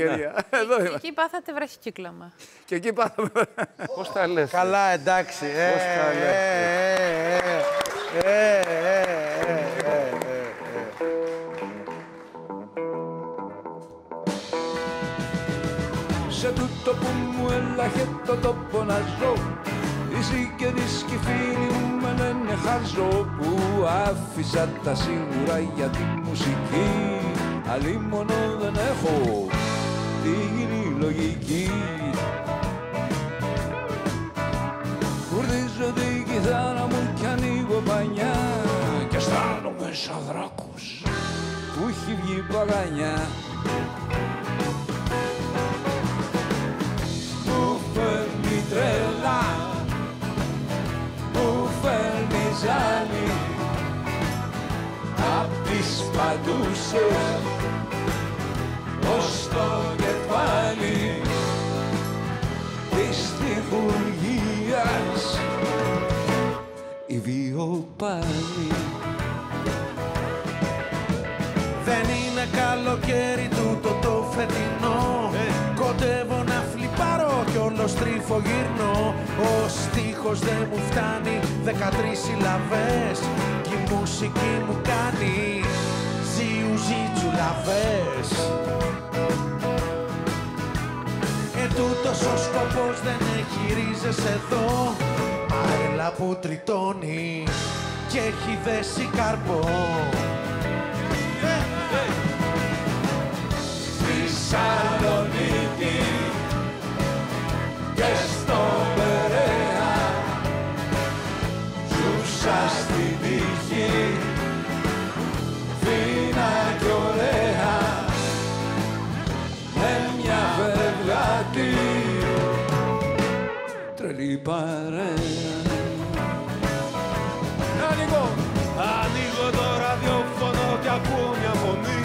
ευκαιρία. Εδώ Και είμαστε. εκεί πάθατε βραχικύκλωμα. Και εκεί πάμε. Πώς τα λες. Καλά, εντάξει. Ε, Πώς τα ε, λες. ε, ε, ε, ε, ε, ε, ε. Σε τούτο που μου έλαχε το τόπο να ζω Οι συγγενείς και οι φίλοι μου με λένε χαζό Που άφησα τα σίγουρα για τη μουσική Αλλή μόνο δεν έχω τη γυρή λογική. Κουρδίζω την κιθάρα μου κι ανοίγω πανιά Και αισθάνομαι σαν δράκος που έχει βγει παγανιά. Μου φέρνει τρέλα Μου φέρνει ζάλι Απ' τις παντούσες Ως το κεφάλι Της τυχουργίας Η βιοπάλη Δεν είναι καλοκαίρι τούτο το φετινό. Κοντεύω να φλιπάρω κι όλο στρίφω γυρνώ. Ο στίχος δεν μου φτάνει δεκατρεις συλλαβές. Κι η μουσική μου κάνει ζιου ζιτσουλαβές Ε, τούτος ο σκοπός δεν έχει ρίζες εδώ. Μα έλα που τριτώνει και έχει δέσει καρπό. Θεσσαλονίκη και στο Περαία ζούσα στη τύχη παρέα. Ανοίγω! Ανοίγω το ραδιόφωνο και ακούω μια φωνή.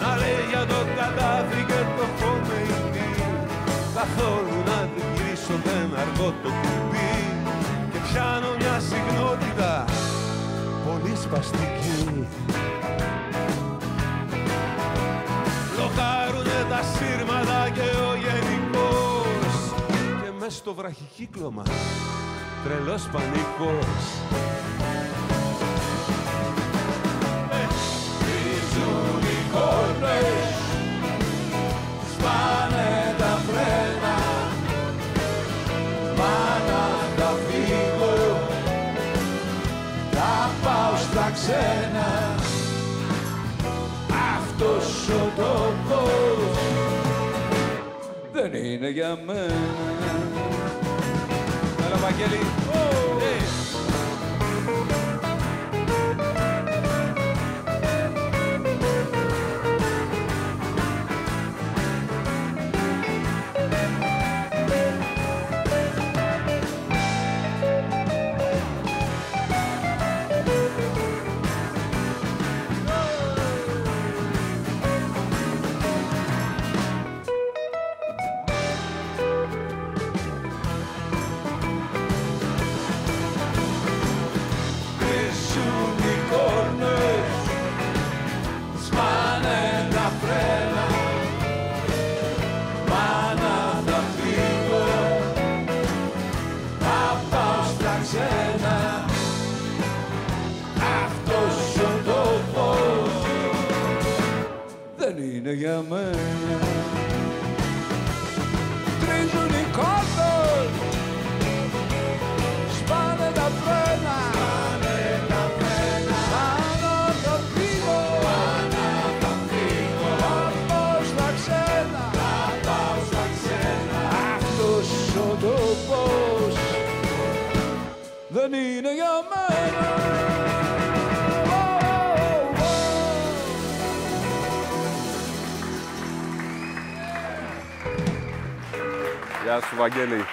Να λέει για το κατάφι και το φωνεϊνί Καθόλου να την κλείσω δεν αργώ το κουμπί. Και πιάνω μια συχνότητα πολύ σπαστική. Λοκάρουνε τα σύρματα και μες στο βραχικύκλωμα τρελός πανικός Βρίζουν οι κόρνες, σπάνε τα φρένα Μα να τα φύγω, θα πάω στα ξένα δεν είναι για μένα Έλα Βαγγέλη Ε, είναι για μένα. Τρίζουν οι κόρνες, σπάνε τα φρένα. Πάνω το φύγω, θα πάω στα ξένα, Αυτός ο τόπος δεν είναι για μένα. Γεια σου, Βαγγέλη.